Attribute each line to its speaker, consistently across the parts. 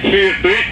Speaker 1: bitch.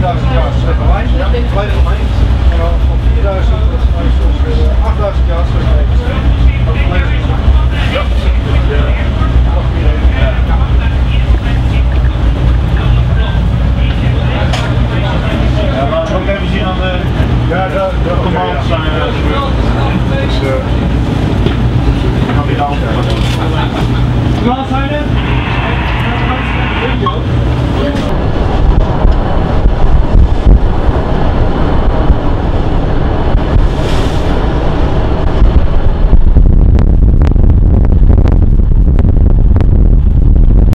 Speaker 1: 4000 jaar slavernij. Ja, volledig oneens. En dan van 4000 tot 8000 jaar slavernij. Dat is volledig oneens. Ja, Ja, laten we ook even zien aan de, ja, de, de command zijn. Dus, uh,